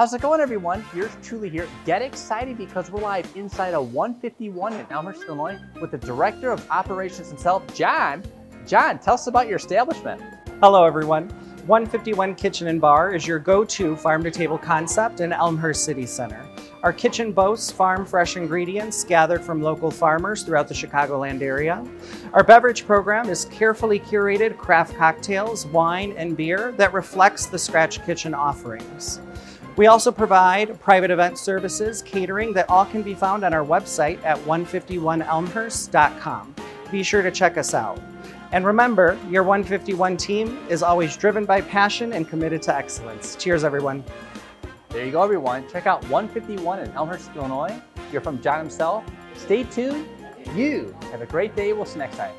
How's it going everyone? Here's truly here. Get excited because we're live inside a 151 in Elmhurst, Illinois with the Director of Operations himself, John. John, tell us about your establishment. Hello everyone. 151 Kitchen and Bar is your go-to farm-to-table concept in Elmhurst City Center. Our kitchen boasts farm fresh ingredients gathered from local farmers throughout the Chicagoland area. Our beverage program is carefully curated craft cocktails, wine, and beer that reflects the Scratch Kitchen offerings. We also provide private event services, catering that all can be found on our website at 151elmhurst.com. Be sure to check us out. And remember, your 151 team is always driven by passion and committed to excellence. Cheers, everyone. There you go, everyone. Check out 151 in Elmhurst, Illinois. You're from John himself. Stay tuned. You have a great day. We'll see you next time.